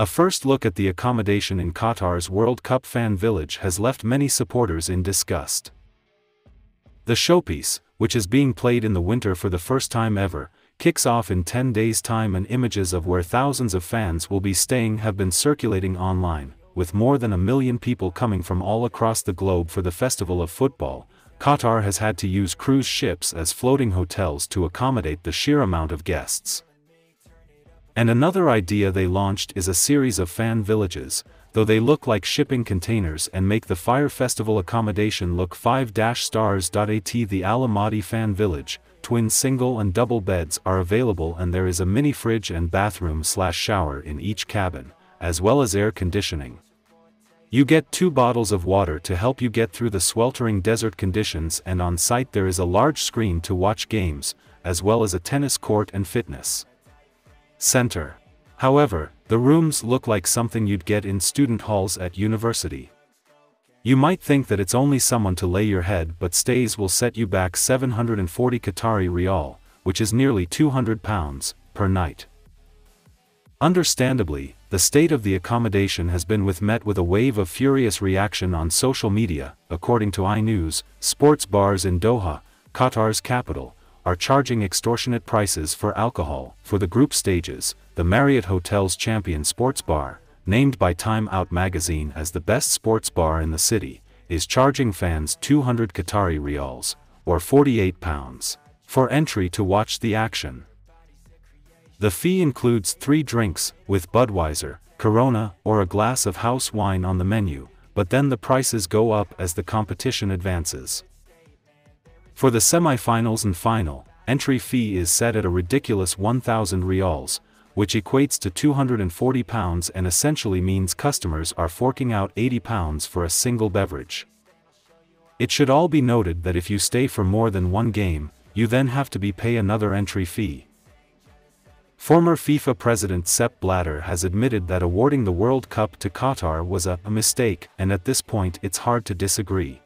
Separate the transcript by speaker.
Speaker 1: A first look at the accommodation in Qatar's World Cup fan village has left many supporters in disgust. The showpiece, which is being played in the winter for the first time ever, kicks off in 10 days' time and images of where thousands of fans will be staying have been circulating online, with more than a million people coming from all across the globe for the Festival of Football. Qatar has had to use cruise ships as floating hotels to accommodate the sheer amount of guests. And another idea they launched is a series of fan villages, though they look like shipping containers and make the Fyre Festival accommodation look 5-stars. At the Al Ahmadi Fan Village, twin single and double beds are available and there is a mini fridge and bathroom slash shower in each cabin, as well as air conditioning. You get two bottles of water to help you get through the sweltering desert conditions and on site there is a large screen to watch games, as well as a tennis court and fitness center. However, the rooms look like something you'd get in student halls at university. You might think that it's only someone to lay your head but stays will set you back 740 Qatari Rial, which is nearly 200 pounds, per night. Understandably, the state of the accommodation has been with met with a wave of furious reaction on social media, according to iNews, sports bars in Doha, Qatar's capital, are charging extortionate prices for alcohol. For the group stages, the Marriott Hotel's champion sports bar, named by Time Out magazine as the best sports bar in the city, is charging fans 200 Qatari rials, or 48 pounds, for entry to watch the action. The fee includes three drinks, with Budweiser, Corona, or a glass of house wine on the menu, but then the prices go up as the competition advances. For the semi-finals and final, entry fee is set at a ridiculous 1,000 rials, which equates to 240 pounds and essentially means customers are forking out 80 pounds for a single beverage. It should all be noted that if you stay for more than one game, you then have to be pay another entry fee. Former FIFA president Sepp Blatter has admitted that awarding the World Cup to Qatar was a, a mistake and at this point it's hard to disagree.